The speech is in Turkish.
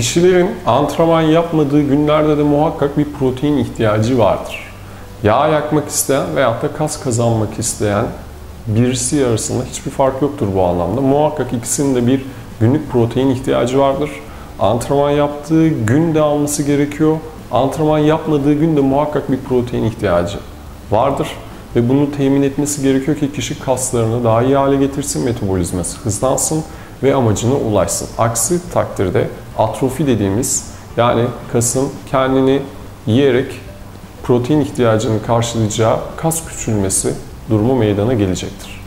Kişilerin antrenman yapmadığı günlerde de muhakkak bir protein ihtiyacı vardır. Yağ yakmak isteyen veyahut da kas kazanmak isteyen birisi arasında hiçbir fark yoktur bu anlamda. Muhakkak ikisinin de bir günlük protein ihtiyacı vardır. Antrenman yaptığı gün de alması gerekiyor. Antrenman yapmadığı gün de muhakkak bir protein ihtiyacı vardır. Ve bunu temin etmesi gerekiyor ki kişi kaslarını daha iyi hale getirsin, metabolizması hızlansın ve amacına ulaşsın. Aksi takdirde atrofi dediğimiz yani kasın kendini yiyerek protein ihtiyacını karşılayacağı kas küçülmesi durumu meydana gelecektir.